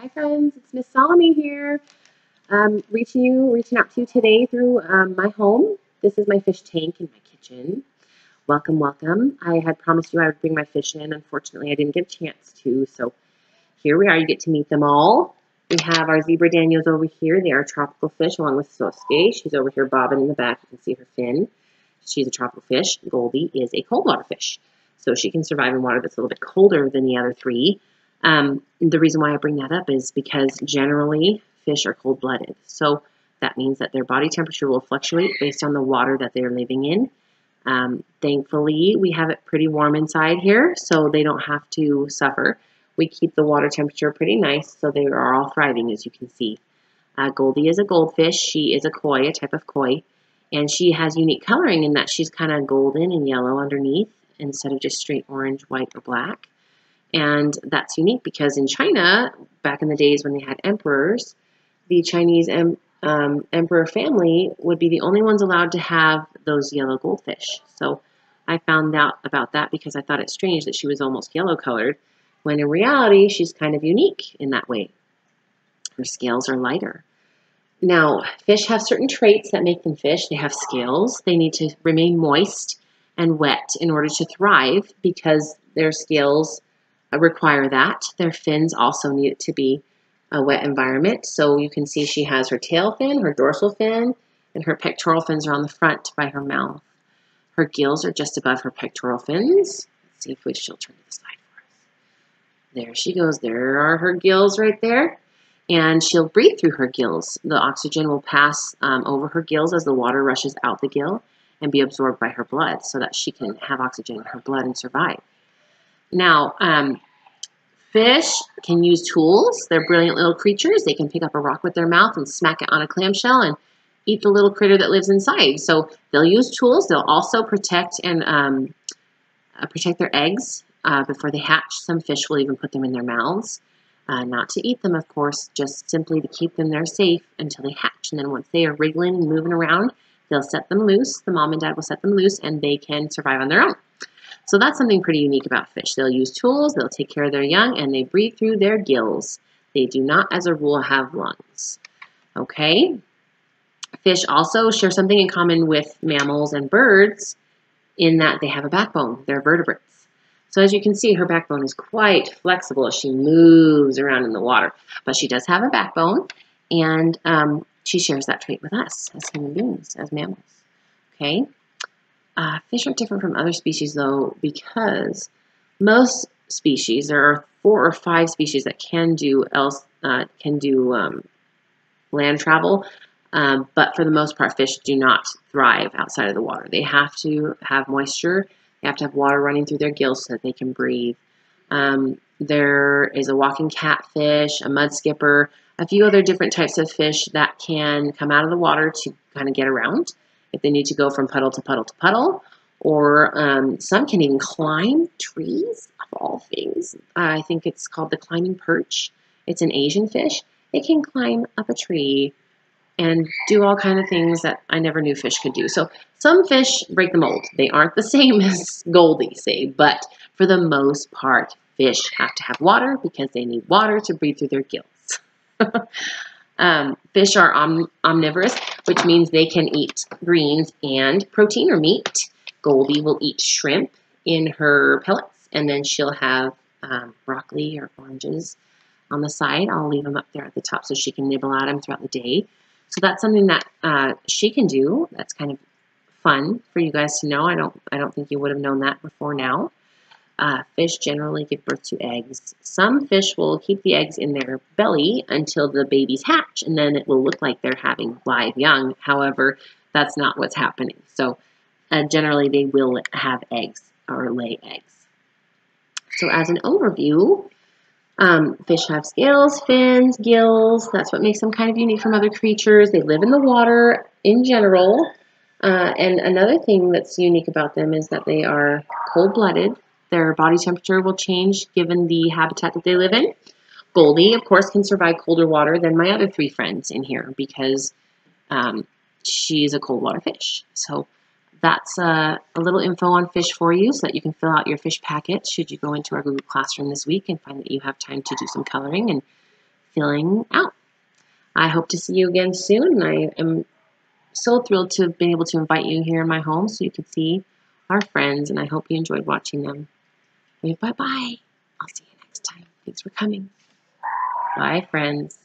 Hi friends, it's Miss Sollami here. Um, reaching you, reaching out to you today through um, my home. This is my fish tank in my kitchen. Welcome, welcome. I had promised you I would bring my fish in. Unfortunately, I didn't get a chance to, so here we are. You get to meet them all. We have our zebra danios over here. They are tropical fish along with Sosuke. She's over here bobbing in the back. You can see her fin. She's a tropical fish. Goldie is a cold water fish. So she can survive in water that's a little bit colder than the other three. Um, the reason why I bring that up is because generally fish are cold blooded. So that means that their body temperature will fluctuate based on the water that they're living in. Um, thankfully, we have it pretty warm inside here, so they don't have to suffer. We keep the water temperature pretty nice, so they are all thriving, as you can see. Uh, Goldie is a goldfish. She is a koi, a type of koi, and she has unique coloring in that she's kind of golden and yellow underneath instead of just straight orange, white, or black. And that's unique because in China, back in the days when they had emperors, the Chinese em um, emperor family would be the only ones allowed to have those yellow goldfish. So I found out about that because I thought it strange that she was almost yellow colored, when in reality, she's kind of unique in that way. Her scales are lighter. Now, fish have certain traits that make them fish. They have scales. They need to remain moist and wet in order to thrive because their scales require that. Their fins also need to be a wet environment. So you can see she has her tail fin, her dorsal fin, and her pectoral fins are on the front by her mouth. Her gills are just above her pectoral fins. Let's see if we, she'll turn to the side for us. There she goes. There are her gills right there. And she'll breathe through her gills. The oxygen will pass um, over her gills as the water rushes out the gill and be absorbed by her blood so that she can have oxygen in her blood and survive. Now, um, fish can use tools. They're brilliant little creatures. They can pick up a rock with their mouth and smack it on a clamshell and eat the little critter that lives inside. So they'll use tools. They'll also protect and um, uh, protect their eggs uh, before they hatch. Some fish will even put them in their mouths. Uh, not to eat them, of course, just simply to keep them there safe until they hatch. And then once they are wriggling and moving around, they'll set them loose. The mom and dad will set them loose and they can survive on their own. So that's something pretty unique about fish. They'll use tools, they'll take care of their young, and they breathe through their gills. They do not, as a rule, have lungs. Okay? Fish also share something in common with mammals and birds in that they have a backbone. They're vertebrates. So as you can see, her backbone is quite flexible as she moves around in the water. But she does have a backbone, and um, she shares that trait with us as human beings, as mammals. Okay? Uh, fish are different from other species though because most species, there are four or five species that can do else uh, can do um, land travel, um, but for the most part, fish do not thrive outside of the water. They have to have moisture. They have to have water running through their gills so that they can breathe. Um, there is a walking catfish, a mud skipper, a few other different types of fish that can come out of the water to kind of get around if they need to go from puddle to puddle to puddle, or um, some can even climb trees, of all things. I think it's called the climbing perch. It's an Asian fish. It can climb up a tree and do all kind of things that I never knew fish could do. So some fish break the mold. They aren't the same as Goldie, say, but for the most part, fish have to have water because they need water to breathe through their gills. Um, fish are om omnivorous, which means they can eat greens and protein or meat. Goldie will eat shrimp in her pellets, and then she'll have um, broccoli or oranges on the side. I'll leave them up there at the top so she can nibble at them throughout the day. So that's something that uh, she can do. That's kind of fun for you guys to know. I don't I don't think you would have known that before now. Uh, fish generally give birth to eggs. Some fish will keep the eggs in their belly until the babies hatch, and then it will look like they're having live young. However, that's not what's happening. So uh, generally they will have eggs or lay eggs. So as an overview, um, fish have scales, fins, gills. That's what makes them kind of unique from other creatures. They live in the water in general. Uh, and another thing that's unique about them is that they are cold-blooded. Their body temperature will change given the habitat that they live in. Goldie, of course, can survive colder water than my other three friends in here because um, she's a cold water fish. So that's uh, a little info on fish for you so that you can fill out your fish packet should you go into our Google Classroom this week and find that you have time to do some coloring and filling out. I hope to see you again soon. I am so thrilled to have been able to invite you here in my home so you can see our friends, and I hope you enjoyed watching them. Bye bye. I'll see you next time. Thanks for coming. Bye, friends.